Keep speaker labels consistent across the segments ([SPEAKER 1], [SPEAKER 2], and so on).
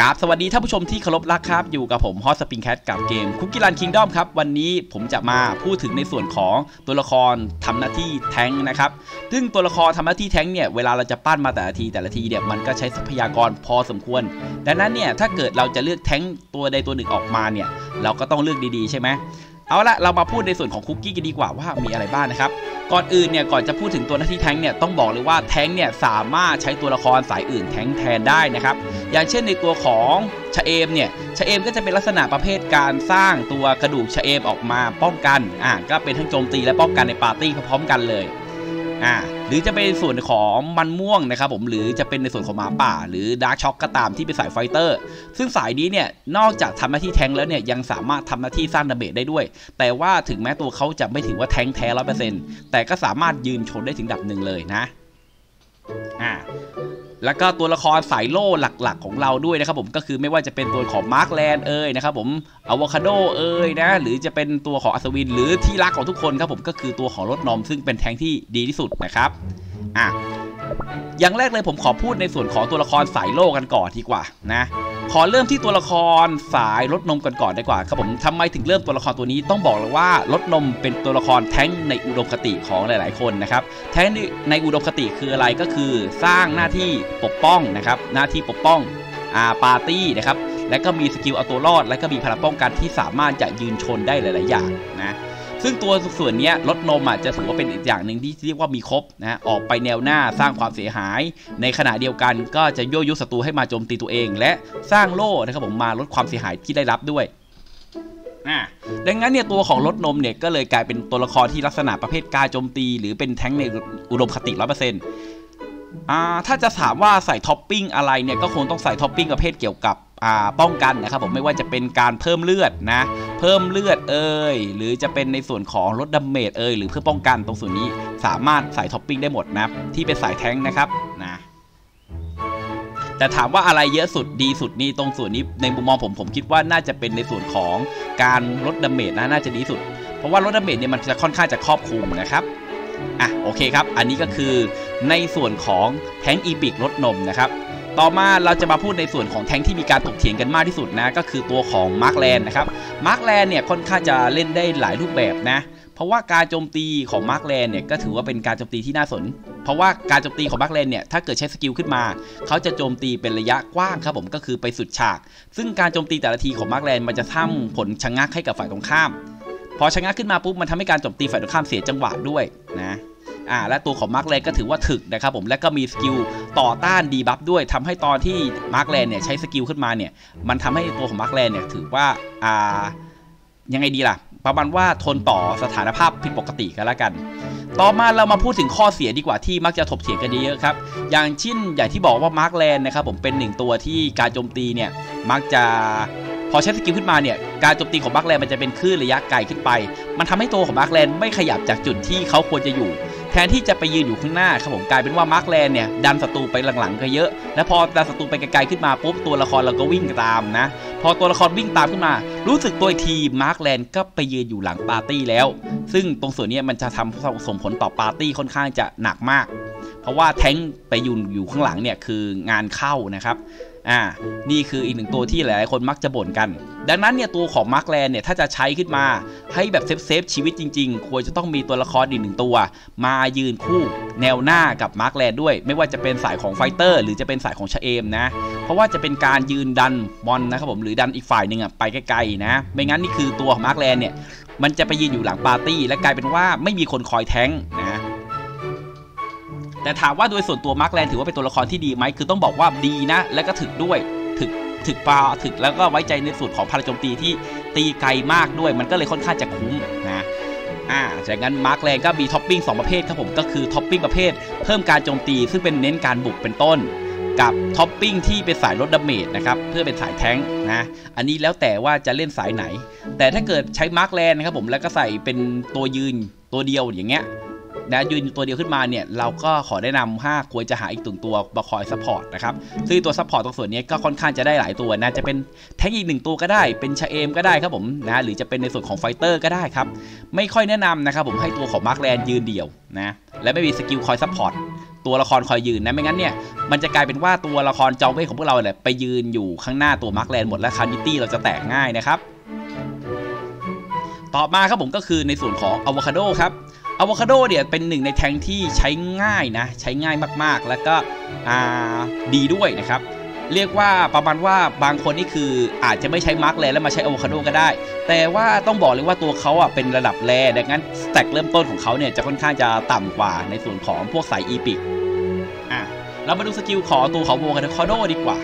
[SPEAKER 1] กราบสวัสดีท่านผู้ชมที่เคารพรักครับ อยู่กับผมฮอสปริงแคทกับเกมคุกกี้รันคิงดอมครับ วันนี้ผมจะมาพูดถึงในส่วนของตัวละครทำหน้าที่แท้งนะครับ ซึ่งตัวละครทำหน้าที่แท้งเนี่ยเวลาเราจะปั้นมาแต่ละทีแต่ละทีเนี่ยมันก็ใช้ทรัพยากรพอสมควร ดังนั้นเนี่ยถ้าเกิดเราจะเลือกแท้งตัวใดตัวหนึ่งออกมาเนี่ยเราก็ต้องเลือกดีๆใช่ไหม เอาละเรามาพูดในส่วนของคุกกี้กันดีกว่าว่ามีอะไรบ้างนะครับ ก่อนอื่นเนี่ยก่อนจะพูดถึงตัวหน้าที่แท้งเนี่ยต้องบอกเลยว่าแท้งเนี่ยสามารถใช้ตัวละครสายอื่นแท้งแทนได้นะครับ อย่างเช่นในตัวของชะเอมเนี่ยชะเอมก็จะเป็นลักษณะประเภทการสร้างตัวกระดูกชะเอมออกมาป้องกันอ่าก็เป็นทั้งโจมตีและป้องกันในปาร์ตี้พร้อมกันเลย อ่าหรือจะเป็นส่วนของมันม่วงนะครับผมหรือจะเป็นในส่วนของหมาป่า หรือ Dark Choco ก็ตามที่เป็นสาย fighter ซึ่งสายนี้เนี่ยนอกจากทำหน้าที่แทงแล้วเนี่ยยังสามารถทำหน้าที่สร้าง damage ได้ด้วย แต่ว่าถึงแม้ตัวเขาจะไม่ถือว่าแทงแท้ร้อยเปอร์เซ็นต์แต่ก็สามารถยืนชนได้ระดับหนึ่งเลยนะ อ่าแล้วก็ตัวละครสายโล่หลักๆ ของเราด้วยนะครับผมก็คือไม่ว่าจะเป็นตัวของมาร์คแลนด์เอ้ยนะครับผมอะโวคาโดเอ้ยนะหรือจะเป็นตัวของอัศวิน หรือที่รักของทุกคนครับผมก็คือตัวของรถนมซึ่งเป็นแทงที่ดีที่สุดนะครับอะอย่างแรกเลยผมขอพูดในส่วนของตัวละครสายโล่กันก่อนดีกว่านะ ขอเริ่มที่ตัวละครสายรถนมกันก่อนดีกว่าครับผมทำไมถึงเริ่มตัวละครตัวนี้ต้องบอกเลยว่ารถนมเป็นตัวละครแท้งในอุดมคติของหลาย ๆ คนนะครับแท้งในอุดมคติคืออะไรก็คือ สร้างหน้าที่ปกป้องนะครับหน้าที่ปกป้องอ่าปาร์ตี้นะครับและก็มี skill เอาตัวรอด และก็มีพลังป้องกันที่สามารถจะยืนชนได้หลาย ๆ อย่างนะ ซึ่งตัวส่วนนี้รสนมอะจะถือว่าเป็นอีกอย่างหนึ่งที่เรียกว่ามีครบนะออกไปแนวหน้าสร้างความเสียหาย ในขณะเดียวกันก็จะยั่วยุศัตรูให้มาโจมตีตัวเอง และสร้างโล่นะครับผมมาลดความเสียหายที่ได้รับด้วยดังนั้นเนี่ยตัวของรสนมเนี่ยก็เลยกลายเป็นตัวละครที่ลักษณะประเภทการโจมตี หรือเป็นแท้งในอุดมคติร้อยเปอร์เซ็นต์ถ้าจะถามว่าใส่ท็อปปิ้งอะไรเนี่ยก็คงต้องใส่ท็อปปิ้งประเภทเกี่ยวกับ ป้องกันนะครับผมไม่ว่าจะเป็นการเพิ่มเลือดนะเพิ่มเลือดเอ่ยหรือจะเป็นในส่วนของลด damage เอ่ยหรือเพื่อป้องกันตรงส่วนนี้สามารถใส่ท็อปปิ้งได้หมดนะที่เป็นสายแท้งนะครับนะแต่ถามว่าอะไรเยอะสุดดีสุดนี่ตรงส่วนนี้ในมุมมองผมผมคิดว่าน่าจะเป็นในส่วนของการลด damage นะน่าจะดีสุด เพราะว่าลด damage เนี่ยมันจะค่อนข้างจะครอบคลุมนะครับอะโอเคครับ อันนี้ก็คือในส่วนของ tank Epic รสนมนะครับ ต่อมาเราจะมาพูดในส่วนของแทงที่มีการถกเถียงกันมากที่สุดนะ ก็คือตัวของ Madeleine นะครับ Madeleine เนี่ยค่อนข้างจะเล่นได้หลายรูปแบบนะเพราะว่าการโจมตีของ Madeleine เนี่ยก็ถือว่าเป็นการโจมตีที่น่าสน เพราะว่าการโจมตีของ Madeleine เนี่ยถ้าเกิดใช้ skill ขึ้นมา เขาจะโจมตีเป็นระยะกว้างครับผมก็คือไปสุดฉาก ซึ่งการโจมตีแต่ละทีของ Madeleine มันจะทำผลชะงักให้กับฝ่ายตรงข้าม พอชะงักขึ้นมาปุ๊บมันทำให้การโจมตีฝ่ายตรงข้ามเสียจังหวะด้วยนะ อ่าและตัวของ Madeleine ก็ถือว่าถึกนะครับผมและก็มี skill ต่อต้าน debuff ด้วยทำให้ตอนที่ Madeleine เนี่ยใช้ skill ขึ้นมาเนี่ยมันทำให้ตัวของ Madeleine เนี่ยถือว่าอ่ายังไงดีล่ะ ประมาณว่าทนต่อสถานภาพผิดปกติกันแล้วกัน ต่อมาเรามาพูดถึงข้อเสียดีกว่าที่มักจะถกเถียงกันเยอะครับ อย่างเช่นอย่างที่บอกว่า Madeleine นะครับผมเป็นหนึ่งตัวที่การโจมตีเนี่ยมักจะพอใช้ skill ขึ้นมาเนี่ย การโจมตีของ Madeleine มันจะเป็นคลื่นระยะไกลขึ้นไป มันทำให้ตัวของ Madeleine ไม่ขยับจากจุดที่เขาควรจะอยู่ แทนที่จะไปยืนอยู่ข้างหน้าครับผมกลายเป็นว่า Madeleine เนี่ยดันศัตรูไปหลังๆก็เยอะ แล้วพอดันศัตรูไปไกลๆขึ้นมาปุ๊บตัวละครเราก็วิ่งตามนะ พอตัวละครวิ่งตามขึ้นมา รู้สึกตัวที Madeleine ก็ไปยืนอยู่หลังปาร์ตี้แล้ว ซึ่งตรงส่วนนี้มันจะทำส่งผลต่อปาร์ตี้ค่อนข้างจะหนักมาก เพราะว่าแท้งไปยืนอยู่ข้างหลังเนี่ยคืองานเข้านะครับ อ่า นี่คืออีกหนึ่งตัวที่หลายๆคนมักจะบ่นกัน ดังนั้นเนี่ยตัวของ Madeleine เนี่ยถ้าจะใช้ขึ้นมา ให้แบบ safe safe ชีวิตจริง ๆ ควรจะต้องมีตัวละครอีกหนึ่งตัว มายืนคู่แนวหน้ากับ Madeleine ด้วย ไม่ว่าจะเป็นสายของ fighter หรือจะเป็นสายของชะเอมนะ เพราะว่าจะเป็นการยืนดันมอนนะครับผมหรือดันอีกฝ่ายหนึ่งอะไปไกลๆนะ ไม่งั้นนี่คือตัวของ Madeleine เนี่ยมันจะไปยืนอยู่หลังปาร์ตี้และกลายเป็นว่าไม่มีคนคอยแทงนะ แต่ถามว่าโดยส่วนตัว Madeleine ถือว่าเป็นตัวละครที่ดีไหมคือต้องบอกว่าดีนะ และก็ถึกด้วยถึกถึกปลาถึกแล้วก็ไว้ใจในส่วนของพลังโจมตีที่ตีไกลมากด้วย มันก็เลยค่อนข้างจะคุ้มนะอ่าจากนั้น Madeleine ก็มีท็อปปิ้ง2ประเภทครับผมก็คือท็อปปิ้งประเภท เพิ่มการโจมตี ซึ่งเป็นเน้นการบุกเป็นต้นกับท็อปปิ้งที่เป็นสายลด damage นะครับเพื่อเป็นสายแท้งนะอันนี้แล้วแต่ว่าจะเล่นสายไหน แต่ถ้าเกิดใช้ Madeleine นะครับผมแล้วก็ใส่เป็นตัวยืนตัวเดียวอย่างเงี้ย นะยืนตัวเดียวขึ้นมาเนี่ยเราก็ขอแนะนำว่าควรจะหาอีกหนึ่งตัวมาคอย support นะครับซึ่งตัว support ตรงส่วนนี้ก็ค่อนข้างจะได้หลายตัวนะจะเป็นแท้งอีกหนึ่งตัวก็ได้ เป็นชะเอมก็ได้ครับผมนะหรือจะเป็นในส่วนของ fighter ก็ได้ครับไม่ค่อยแนะนำนะครับผมให้ตัวของ Madeleine ยืนเดี่ยวนะและไม่มี skill คอย support ตัวละครคอยยืนนะไม่งั้นเนี่ยมันจะกลายเป็นว่าตัวละครจอมเวทของพวกเราเนี่ยไปยืนอยู่ข้างหน้าตัว Madeleine หมดและคาร์นิตี้เราจะแตกง่ายนะครับต่อมาครับผมก็คือในส่วนของอะโวคาโดครับ อะโวคาโดเนี่ยเป็นหนึ่งในแทงที่ใช้ง่ายนะ ใช้ง่ายมากๆ แล้วก็ดีด้วยนะครับ เรียกว่าประมาณว่าบางคนนี่คืออาจจะไม่ใช้มาร์กแลแล้วมาใช้อะโวคาโดก็ได้ แต่ว่าต้องบอกเลยว่าตัวเขาอะเป็นระดับ Rare ดังนั้น stat เริ่มต้นของเขาเนี่ยจะค่อนข้างจะต่ำกว่าในส่วนของพวกสาย Epic อะเรามาดู skill ของตัวของอะโวคาโดดีกว่า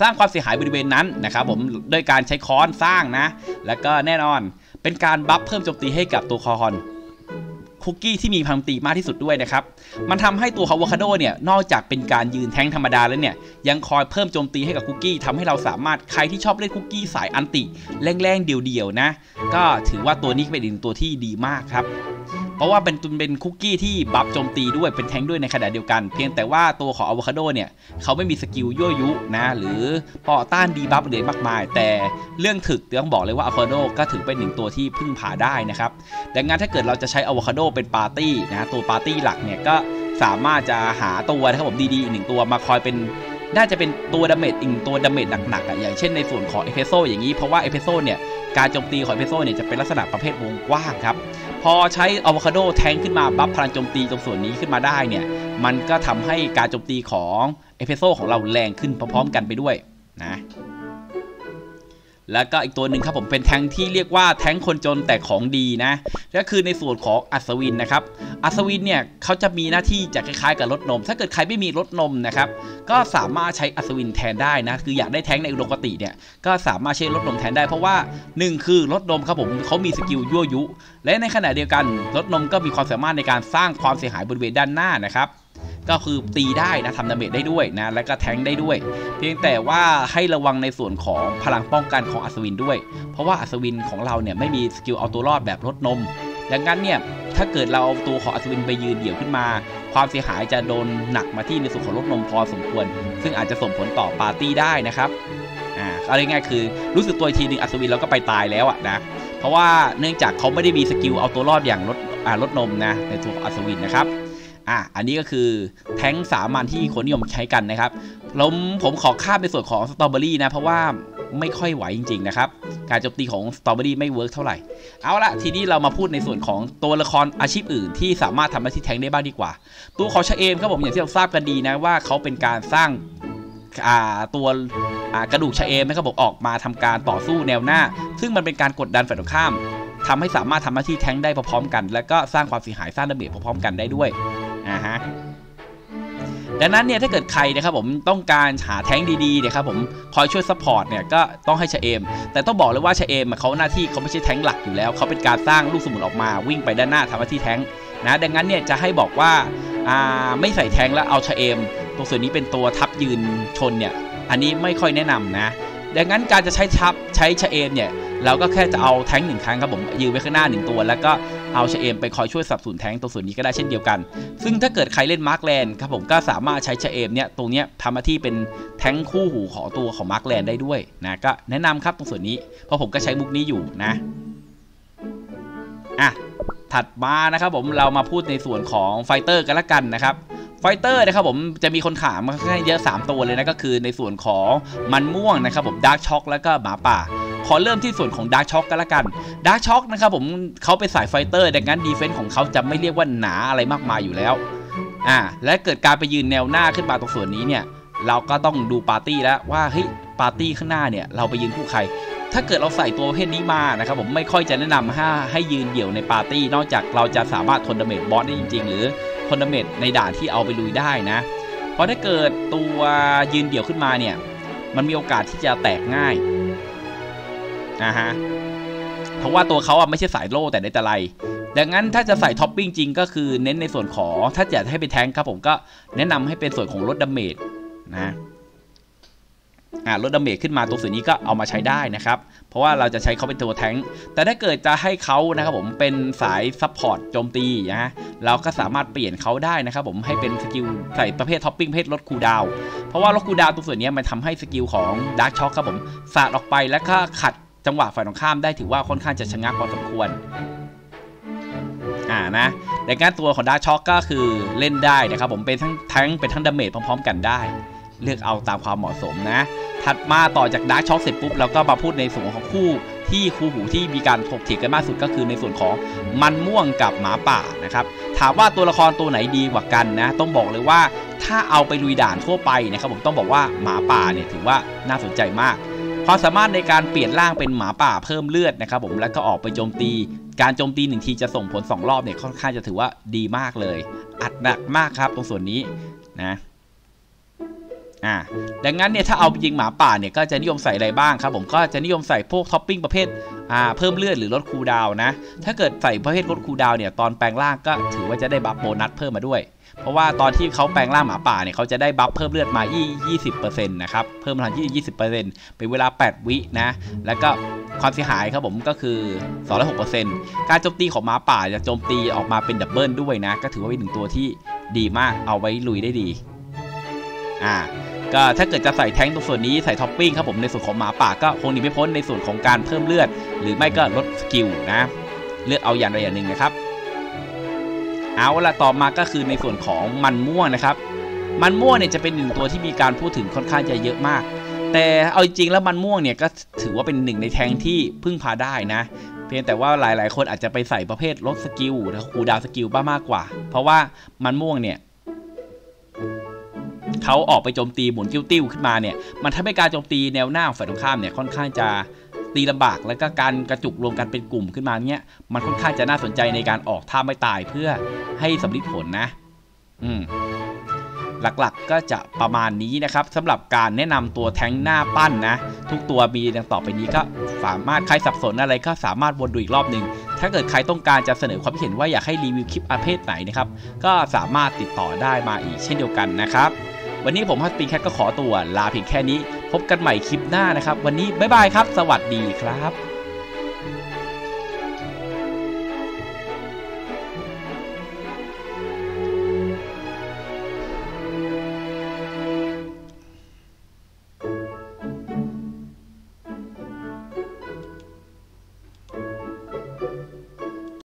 [SPEAKER 1] สร้างความเสียหายบริเวณนั้นนะครับผมด้วยการใช้ค้อนสร้างนะ แล้วก็แน่นอนเป็นการ buff เพิ่มโจมตีให้กับตัวคอน คุกกี้ที่มีพลังตีมากที่สุดด้วยนะครับ มันทำให้ตัวอะโวคาโดเนี่ย นอกจากเป็นการยืนแท้งธรรมดาแล้วเนี่ย ยังคอยเพิ่มโจมตีให้กับคุกกี้ทำให้เราสามารถใครที่ชอบเล่นคุกกี้สาย ulti แรงๆเดียวๆนะ ก็ถือว่าตัวนี้เป็นอีกตัวที่ดีมากครับ เพราะว่าเป็นเป็นคุกกี้ที่ buff โจมตีด้วยเป็นแทงด้วยในขณะเดียวกัน เพียงแต่ว่าตัวของอะโวคาโดเนี่ยเขาไม่มี skill ยั่วยุนะหรือต่อต้าน debuff เลยมากมาย แต่เรื่องถึกต้องบอกเลยว่าอะโวคาโดก็ถือเป็นหนึ่งตัวที่พึ่งพาได้นะครับดังนั้นถ้าเกิดเราจะใช้อะโวคาโดเป็นปาร์ตี้นะตัวปาร์ตี้หลักเนี่ยก็สามารถจะหาตัวนะครับผมดีๆอีกหนึ่งตัวมาคอยเป็นน่าจะเป็นตัว damage อีกตัว damage หนักๆอะอย่างเช่นในส่วนของเอสเพรสโซอย่างนี้เพราะว่าเอสเพรสโซเนี่ยการโจมตีของเอสเพรสโซเนี่ยจะเป็นลักษณะประเภทวงกว้างครับ พอใช้อะโวคาโดแทงขึ้นมา buff พลังโจมตีตรงส่วนนี้ขึ้นมาได้เนี่ย มันก็ทำให้การโจมตีของเอเพโซของเราแรงขึ้นพร้อมๆกันไปด้วยนะ แล้วก็อีกตัวหนึ่งครับผมเป็นแทงที่เรียกว่าแทงคนจนแต่ของดีนะก็คือในส่วนของอัศวินนะครับอัศวินเนี่ยเขาจะมีหน้าที่จะคล้ายๆกับรถนม ถ้าเกิดใครไม่มีรถนมนะครับก็สามารถใช้อัศวินแทนได้นะคืออยากได้แทงในอุดมคติเนี่ยก็สามารถใช้รถนมแทนได้เพราะว่า 1 คือรถนมครับผมเขามีสกิลยั่วยุ และในขณะเดียวกันรสนมก็มีความสามารถในการสร้างความเสียหายบริเวณด้านหน้านะครับ ก็คือตีได้นะทำ damage ได้ด้วยนะแล้วก็แทงได้ด้วย เพียงแต่ว่าให้ระวังในส่วนของพลังป้องกันของอัศวินด้วย เพราะว่าอัศวินของเราเนี่ยไม่มี skill เอาตัวรอดแบบรสนม ดังนั้นเนี่ยถ้าเกิดเราเอาตัวของอัศวินไปยืนเดี่ยวขึ้นมา ความเสียหายจะโดนหนักมาที่ในส่วนของรสนมพอสมควร ซึ่งอาจจะส่งผลต่อปาร์ตี้ได้นะครับอ่าเอาง่ายๆคือรู้สึกตัวทีหนึ่งอัศวินเราก็ไปตายแล้วอะนะเพราะว่าเนื่องจากเขาไม่ได้มี skill เอาตัวรอดอย่างรสอ่ารสนมนะในตัวของอัศวินนะครับ อะอันนี้ก็คือแท้งสามัญที่คนนิยมใช้กันนะครับผมผมขอข้ามในส่วนของสตรอเบอรี่นะ เพราะว่าไม่ค่อยไหวจริง ๆ นะครับ การโจมตีของสตรอเบอรี่ไม่ work เท่าไหร่ เอาละทีนี้เรามาพูดในส่วนของตัวละครอาชีพอื่น ที่สามารถทำหน้าที่แทงได้บ้างดีกว่า ตัวของชะเอมครับผมอย่างที่เราทราบกันดีนะว่าเขาเป็นการสร้างตัวกระดูกชะเอมนะครับผมออกมาทำการต่อสู้แนวหน้า ซึ่งมันเป็นการกดดันฝ่ายตรงข้ามทำให้สามารถทำหน้าที่แท้งได้พร้อมกัน แล้วก็สร้างความเสียหายสร้าง damage พร้อมกันได้ด้วย อ่าฮะดังนั้นเนี่ยถ้าเกิดใครนะครับผมต้องการหาแท้งดีๆเนี่ยครับผมคอยช่วย support เนี่ยก็ต้องให้ชะเอม แต่ต้องบอกเลยว่าชะเอมเขาหน้าที่เขาไม่ใช่แท้งหลักอยู่แล้ว เขาเป็นการสร้างลูกสมุนออกมา วิ่งไปด้านหน้าทำหน้าที่แท้งนะดังนั้นเนี่ยจะให้บอกว่าอ่าไม่ใส่แท้งแล้วเอาชะเอม ตรงส่วนนี้เป็นตัวทัพยืนชนเนี่ยอันนี้ไม่ค่อยแนะนำนะ ดังนั้นการจะใช้ทัพใช้ชะเอมเนี่ยเราก็แค่จะเอาแท้งหนึ่งครั้งครับผมยืนไว้ข้างหน้าหนึ่งตัว แล้วก็ เอาชเอมไปคอยช่วยสับสูนแทงตัวส่วนนี้ก็ได้เช่นเดียวกัน ซึ่งถ้าเกิดใครเล่นมาร์กแลนด์ครับผมก็สามารถใช้ชเอมเนี่ยตรงเนี้ยทำหน้าที่เป็นแทงคู่หูของตัวของมาร์กแลนด์ได้ด้วยนะก็แนะนำครับตรงส่วนนี้เพราะผมก็ใช้มุกนี้อยู่นะอะถัดมานะครับผมเรามาพูดในส่วนของ fighter กันละกันนะครับ fighter นะครับผมจะมีคนถามมาค่อนข้างเยอะ 3 ตัวเลยนะก็คือในส่วนของมันม่วงนะครับผมดาร์กช็อกแล้วก็หมาป่า ขอเริ่มที่ส่วนของดาร์กช็อกกันละกันดาร์กช็อกนะครับผมเขาเป็นสาย fighter ดังนั้น defense ของเขาจะไม่เรียกว่าหนาอะไรมากมายอยู่แล้วอ่าและเกิดการไปยืนแนวหน้าขึ้นมาตรงส่วนนี้เนี่ยเราก็ต้องดูปาร์ตี้แล้วว่าเฮ้ยปาร์ตี้ข้างหน้าเนี่ยเราไปยืนคู่ใคร ถ้าเกิดเราใส่ตัวประเภทนี้มานะครับผมไม่ค่อยจะแนะนำให้ให้ยืนเดี่ยวในปาร์ตี้ นอกจากเราจะสามารถทน damage boss ได้จริง ๆ หรือ content ในด่านที่เอาไปลุยได้นะ เพราะถ้าเกิดตัวยืนเดี่ยวขึ้นมาเนี่ยมันมีโอกาสที่จะแตกง่าย นะฮะเพราะว่าตัวเขาอะไม่ใช่สายโล่แต่ไหนแต่ไรดังนั้นถ้าจะใส่ท็อปปิ้งจริงก็คือเน้นในส่วนของถ้าอยากให้เป็นแทงครับผมก็แนะนำให้เป็นส่วนของลด damageนะอ่าลด damage ขึ้นมาตรงส่วนนี้ก็เอามาใช้ได้นะครับ เพราะว่าเราจะใช้เขาเป็นตัวแทงแต่ถ้าเกิดจะให้เขานะครับผมเป็นสาย support โจมตีนะฮะเราก็สามารถเปลี่ยนเขาได้นะครับผมให้เป็น skill ใส่ประเภทท็อปปิ้งประเภทลด cooldown เพราะว่าลด cooldown ตรงส่วนนี้มันทำให้ skill ของดาร์กช็อกครับผมสาดออกไปแล้วก็ขัด จังหวะฝ่ายตรงข้ามได้ถือว่าค่อนข้างจะชะงักพอสมควรอ่านะแต่การตัวของดาร์กช็อกก็คือเล่นได้นะครับผมเป็นทั้งทั้งเป็นทั้ง damage พร้อม ๆ กันได้ เลือกเอาตามความเหมาะสมนะ ถัดมาต่อจากดาร์กช็อกเสร็จปุ๊บเราก็มาพูดในส่วนของคู่ที่คู่หูที่มีการถกเถียงกันมากสุดก็คือในส่วนของมันม่วงกับหมาป่านะครับถามว่าตัวละครตัวไหนดีกว่ากันนะ ต้องบอกเลยว่าถ้าเอาไปลุยด่านทั่วไปนะครับผมต้องบอกว่าหมาป่าเนี่ยถือว่าน่าสนใจมาก ความสามารถในการเปลี่ยนร่างเป็นหมาป่าเพิ่มเลือดนะครับผมแล้วก็ออกไปโจมตี การโจมตีหนึ่งทีจะส่งผล 2 รอบเนี่ยค่อนข้างจะถือว่าดีมากเลย อัดหนักมากครับตรงส่วนนี้นะอ่าดังนั้นเนี่ยถ้าเอายิงหมาป่าเนี่ยก็จะนิยมใส่อะไรบ้างครับผมก็จะนิยมใส่พวกท็อปปิ้งประเภทอ่าเพิ่มเลือดหรือลด cooldown นะ ถ้าเกิดใส่ประเภทลด cooldown เนี่ยตอนแปลงร่างก็ถือว่าจะได้ buff โบนัสเพิ่มมาด้วย เพราะว่าตอนที่เขาแปลงร่างหมาป่าเนี่ยเขาจะได้ buff เพิ่มเลือดมา 20%นะครับ เพิ่มพลังที่20%เป็นเวลา 8 วินะ แล้วก็ความเสียหายครับผมก็คือ 206%การโจมตีของหมาป่าจะโจมตีออกมาเป็น double ด้วยนะ ก็ถือว่าเป็นหนึ่งตัวที่ดีมากเอาไว้ลุยได้ดี อ่าก็ถ้าเกิดจะใส่แท้งตรงส่วนนี้ใส่ท็อปปิ้งครับผมในส่วนของหมาป่าก็คงหนีไม่พ้นในส่วนของการเพิ่มเลือด หรือไม่ก็ลด skill นะ เลือกเอาอย่างใดอย่างหนึ่งนะครับ เอาละต่อมาก็คือในส่วนของมันม่วงนะครับ มันม่วงเนี่ยจะเป็นหนึ่งตัวที่มีการพูดถึงค่อนข้างจะเยอะมาก แต่เอาจริงแล้วมันม่วงเนี่ยก็ถือว่าเป็นหนึ่งในแทงที่พึ่งพาได้นะ เพียงแต่ว่าหลายๆ คนอาจจะไปใส่ประเภทลด skill หรือ cooldown skill บ้างมากกว่า เพราะว่ามันม่วงเนี่ยเขาออกไปโจมตีหมุนกิ้วติ้วขึ้นมาเนี่ย มันทำให้การโจมตีแนวหน้าฝ่ายตรงข้ามเนี่ยค่อนข้างจะ ตีลำบากแล้วก็การกระจุกรวมกันเป็นกลุ่มขึ้นมาเนี่ยมันค่อนข้างจะน่าสนใจในการออกท่าไม้ตายเพื่อให้สัมฤทธิ์ผลนะ อืมหลักๆก็จะประมาณนี้นะครับสำหรับการแนะนำตัวแท้งหน้าปั้นนะ ทุกตัวมีดังต่อไปนี้ก็สามารถใครสับสนอะไรก็สามารถวนดูอีกรอบหนึ่งถ้าเกิดใครต้องการจะเสนอความเห็นว่าอยากให้รีวิวคลิปประเภทไหนนะครับ ก็สามารถติดต่อได้มาอีกเช่นเดียวกันนะครับ วันนี้ผมฮัตปีแคทก็ขอตัวลาเพียงแค่นี้ พบกันใหม่คลิปหน้านะครับ วันนี้บ๊ายบายครับ สวัสดีครับ